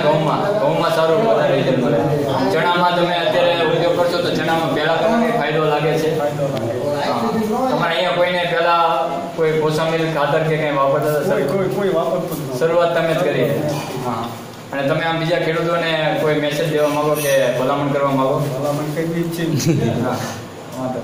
ઘઉંમાં. સારું વધારે રિઝલ્ટ મળે. ચણામાં તમે અત્યારે ઉપયોગ કરશો તો ચણામાં પહેલા ફાયદો લાગે છે હા. તમારે અહીંયા કોઈને પહેલા કોઈ કોસામીલ ખાતર કે કંઈ વાપરતા હતા કોઈ કોઈ વાપરતું શરૂઆત તમે જ કરી હા. અને તમે આમ બીજા ખેડૂતોને કોઈ મેસેજ દેવા માંગો કે ભલામણ કરવા માંગો? ભલામણ કરવી જ છે. હા. વાંધો.